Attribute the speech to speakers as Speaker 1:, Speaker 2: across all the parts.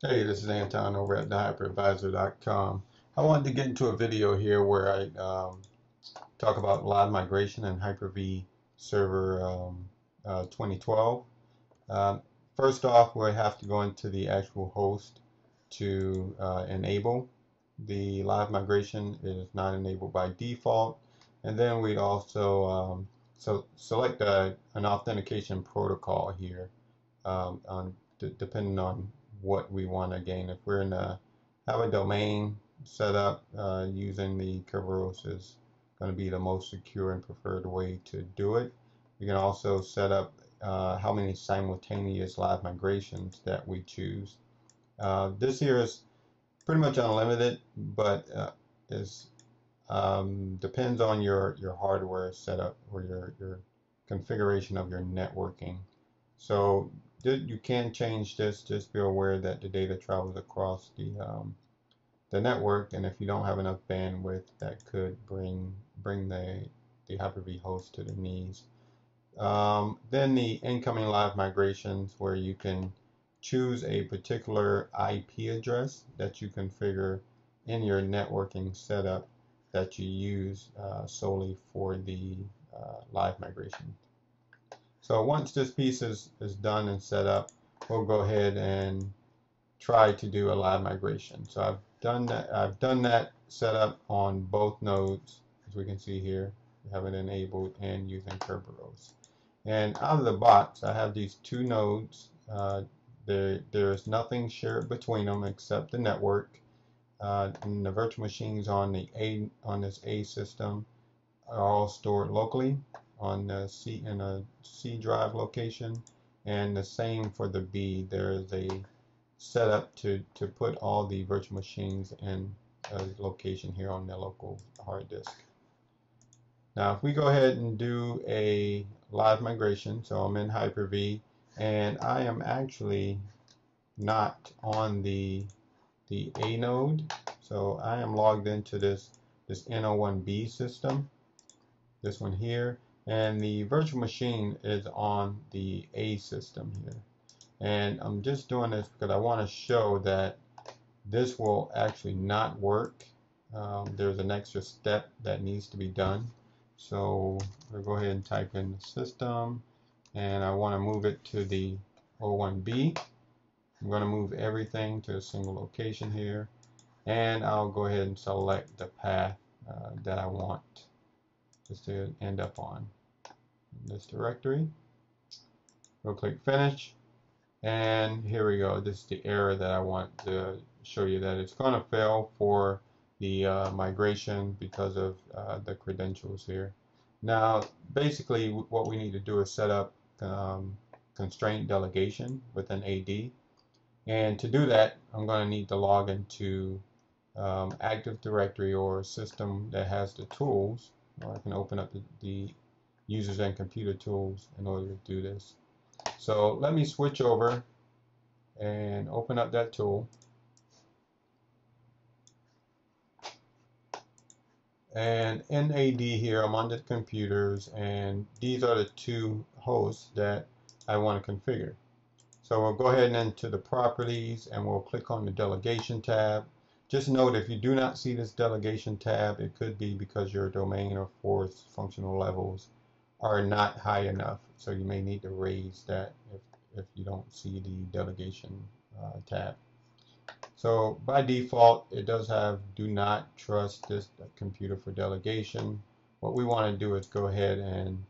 Speaker 1: Hey, this is Antone over at thehyperadvisor.com. I wanted to get into a video here where I um, talk about live migration and Hyper-V Server um, uh, 2012. Um, first off, we have to go into the actual host to uh, enable the live migration. It is not enabled by default. And then we'd also um, so select a, an authentication protocol here um, on, depending on what we want to gain. If we're in a have a domain set up uh, using the Kerberos is going to be the most secure and preferred way to do it. You can also set up uh, how many simultaneous live migrations that we choose. Uh, this here is pretty much unlimited, but uh, is um, depends on your your hardware setup or your your configuration of your networking. So you can change this. Just be aware that the data travels across the um, the network, and if you don't have enough bandwidth, that could bring bring the the Hyper-V host to the knees. Um, then the incoming live migrations, where you can choose a particular IP address that you configure in your networking setup that you use uh, solely for the uh, live migration. So once this piece is, is done and set up, we'll go ahead and try to do a live migration. So I've done that. I've done that setup on both nodes, as we can see here. We have it enabled and using Kerberos. And out of the box, I have these two nodes. Uh, there, there's nothing shared between them except the network. Uh, and the virtual machines on the A on this A system are all stored locally on the C in a C drive location. And the same for the B. There is a setup to to put all the virtual machines in a location here on the local hard disk. Now if we go ahead and do a live migration so I'm in Hyper-V and I am actually not on the the A node. So I am logged into this this N01B system this one here and the virtual machine is on the A system here. And I'm just doing this because I want to show that this will actually not work. Um, there's an extra step that needs to be done. So we'll go ahead and type in the system. And I want to move it to the O1B I'm going to move everything to a single location here. And I'll go ahead and select the path uh, that I want just to end up on this directory. We'll click finish. And here we go. This is the error that I want to show you that it's going to fail for the uh, migration because of uh, the credentials here. Now, basically, what we need to do is set up um, constraint delegation within AD. And to do that, I'm going to need to log into um, Active Directory or a system that has the tools. Or I can open up the, the users and computer tools in order to do this. So let me switch over and open up that tool. And NAD here, I'm on the computers, and these are the two hosts that I want to configure. So we'll go ahead and into the properties, and we'll click on the delegation tab. Just note if you do not see this delegation tab, it could be because your domain or forest functional levels are not high enough. So you may need to raise that if, if you don't see the delegation uh, tab. So by default, it does have do not trust this computer for delegation. What we want to do is go ahead and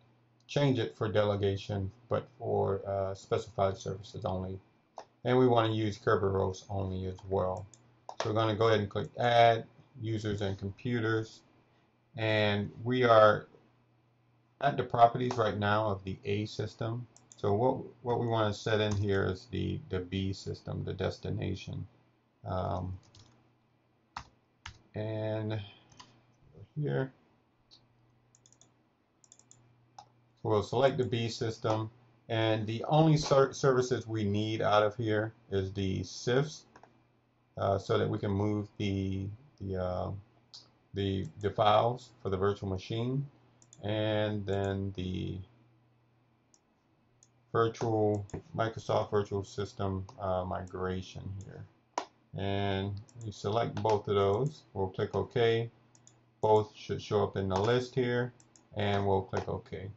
Speaker 1: change it for delegation, but for uh, specified services only. And we want to use Kerberos only as well. So we're going to go ahead and click Add Users and Computers. And we are at the properties right now of the A system. So what, what we want to set in here is the, the B system, the destination. Um, and here, so we'll select the B system. And the only ser services we need out of here is the CIFS, uh, so that we can move the the, uh, the the files for the virtual machine and then the virtual Microsoft Virtual System uh, migration here. and you select both of those. We'll click OK. Both should show up in the list here and we'll click OK.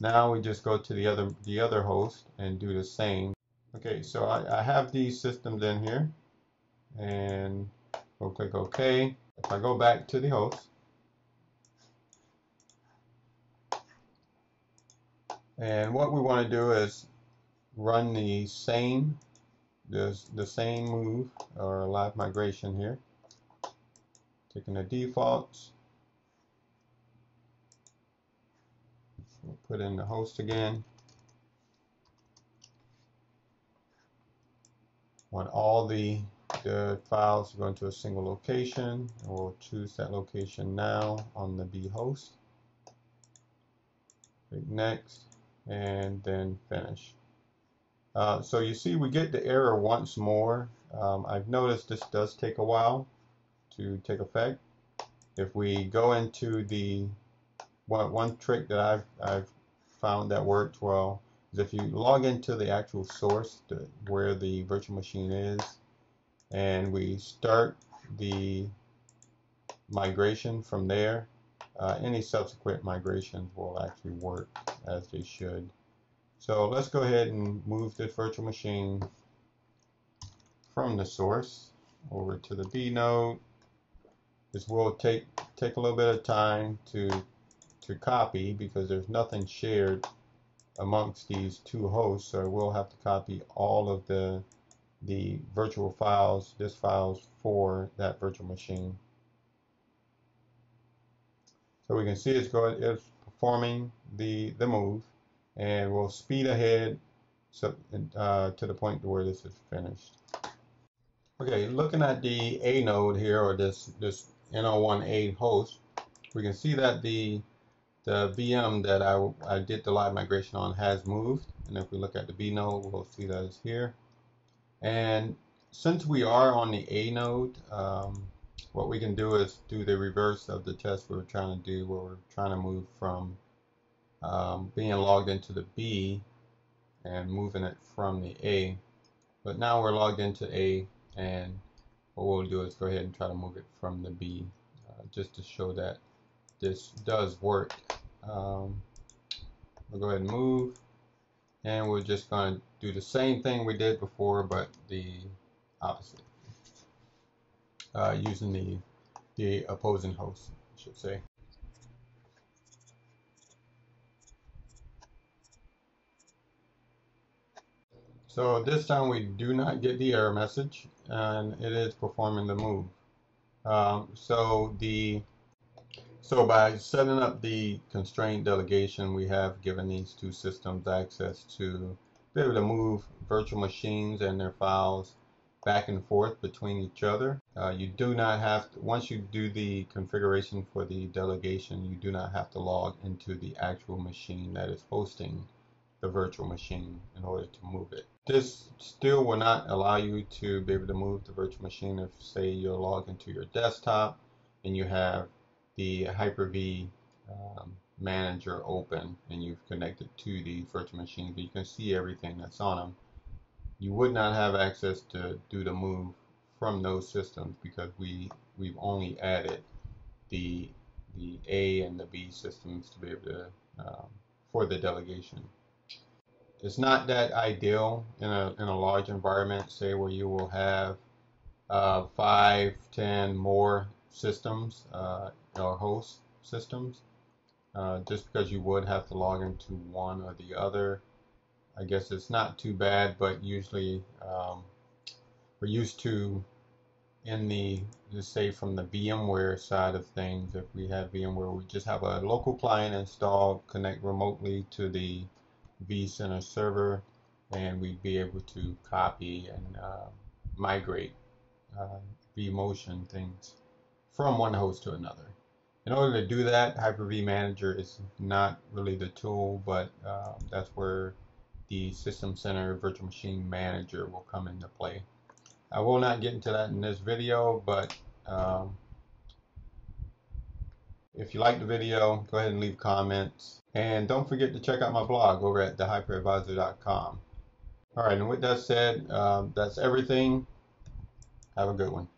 Speaker 1: Now we just go to the other the other host and do the same. Okay, so I, I have these systems in here and we'll click OK. If I go back to the host and what we want to do is run the same the, the same move or live migration here. Taking the defaults we'll put in the host again. Want all the the files to go into a single location. And we'll choose that location now on the B host. Click next and then finish uh, so you see we get the error once more. Um, I've noticed this does take a while to take effect. If we go into the one, one trick that I've, I've found that works well is if you log into the actual source to where the virtual machine is and we start the migration from there, uh, any subsequent migrations will actually work as they should. So let's go ahead and move this virtual machine from the source over to the B node. This will take take a little bit of time to to copy because there's nothing shared amongst these two hosts so we'll have to copy all of the the virtual files this files for that virtual machine so we can see it's going it's performing the the move and we'll speed ahead so, uh, to the point where this is finished. Okay, looking at the A node here, or this, this NO1A host, we can see that the, the VM that I, I did the live migration on has moved. And if we look at the B node, we'll see that it's here. And since we are on the A node, um, what we can do is do the reverse of the test we were trying to do, where we're trying to move from um, being logged into the B and moving it from the A. But now we're logged into A and what we'll do is go ahead and try to move it from the B uh, just to show that this does work. Um, we'll go ahead and move and we're just going to do the same thing we did before but the opposite uh, using the the opposing host I should say. So this time we do not get the error message and it is performing the move. Um, so the so by setting up the constraint delegation, we have given these two systems access to be able to move virtual machines and their files back and forth between each other. Uh, you do not have to, once you do the configuration for the delegation, you do not have to log into the actual machine that is hosting the virtual machine in order to move it. This still will not allow you to be able to move the virtual machine if say you're logged into your desktop and you have the Hyper-V um, manager open and you've connected to the virtual machine but you can see everything that's on them. You would not have access to do the move from those systems because we we've only added the the A and the B systems to be able to um, for the delegation it's not that ideal in a, in a large environment, say where you will have uh, five, ten more systems uh, or host systems. Uh, just because you would have to log into one or the other. I guess it's not too bad, but usually um, we're used to in the, just say from the VMware side of things, if we have VMware, we just have a local client installed, connect remotely to the vCenter server and we'd be able to copy and uh, migrate uh, vMotion things from one host to another. In order to do that, Hyper-V Manager is not really the tool, but uh, that's where the System Center Virtual Machine Manager will come into play. I will not get into that in this video, but um, if you like the video, go ahead and leave comments. And don't forget to check out my blog over at thehyperadvisor.com. All right, and with that said, um, that's everything. Have a good one.